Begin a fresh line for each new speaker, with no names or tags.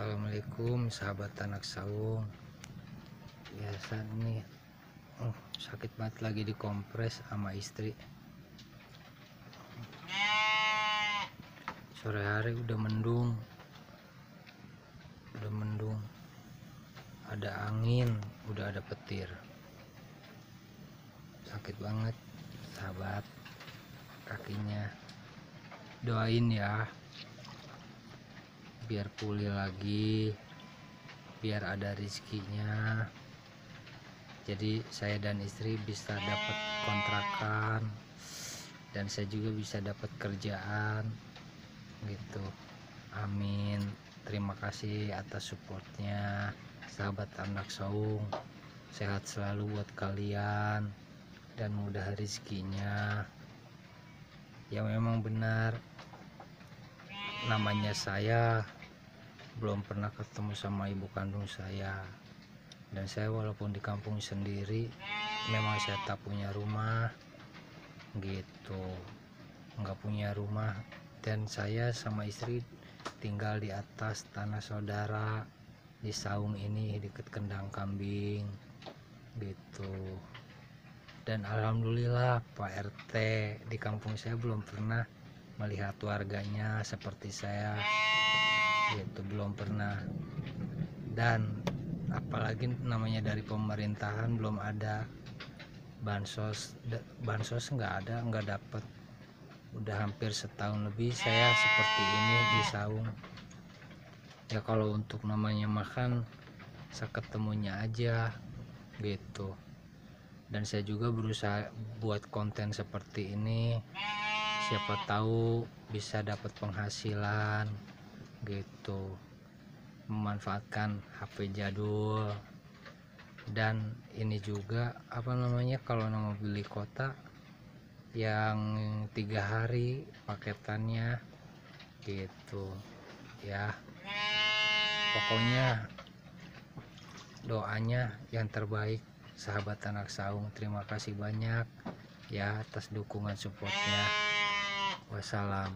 Assalamualaikum sahabat anak saung. Biasa nih uh, sakit banget lagi dikompres sama istri. Sore hari udah mendung. Udah mendung. Ada angin udah ada petir. Sakit banget sahabat. Kakinya. Doain ya biar pulih lagi biar ada rizkinya. Jadi saya dan istri bisa dapat kontrakan dan saya juga bisa dapat kerjaan gitu. Amin. Terima kasih atas supportnya. Sahabat anak saung sehat selalu buat kalian dan mudah rizkinya. Ya memang benar. Namanya saya belum pernah ketemu sama ibu kandung saya. Dan saya walaupun di kampung sendiri memang saya tak punya rumah gitu. Nggak punya rumah. Dan saya sama istri tinggal di atas tanah saudara di saung ini dekat kendang kambing gitu. Dan alhamdulillah Pak RT di kampung saya belum pernah melihat warganya seperti saya itu belum pernah. Dan apalagi namanya dari pemerintahan belum ada. Bansos bansos nggak ada nggak dapet. Udah hampir setahun lebih saya seperti ini di saung. Ya kalau untuk namanya makan saya ketemunya aja gitu. Dan saya juga berusaha buat konten seperti ini. Siapa tahu bisa dapat penghasilan gitu memanfaatkan HP jadul. Dan ini juga apa namanya kalau nama beli kota yang tiga hari paketannya gitu ya. Pokoknya doanya yang terbaik. Sahabat anak saung terima kasih banyak ya atas dukungan supportnya. Wassalam